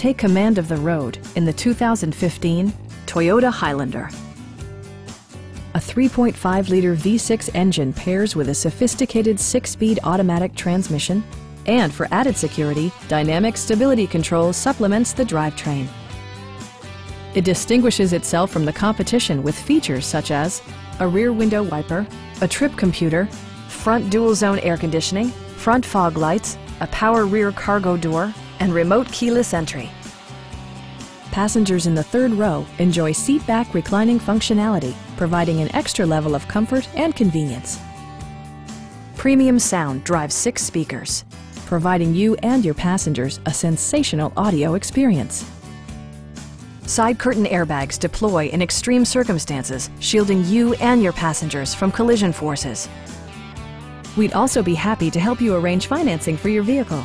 Take command of the road in the 2015 Toyota Highlander. A 3.5-liter V6 engine pairs with a sophisticated six-speed automatic transmission, and for added security, Dynamic Stability Control supplements the drivetrain. It distinguishes itself from the competition with features such as a rear window wiper, a trip computer, front dual zone air conditioning, front fog lights, a power rear cargo door, and remote keyless entry. Passengers in the third row enjoy seat back reclining functionality, providing an extra level of comfort and convenience. Premium sound drives six speakers, providing you and your passengers a sensational audio experience. Side curtain airbags deploy in extreme circumstances, shielding you and your passengers from collision forces. We'd also be happy to help you arrange financing for your vehicle.